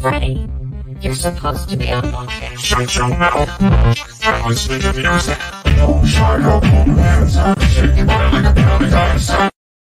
Freddy, you're supposed to be a location. Shut your mouth. Stop listening to music. Shut up. Hands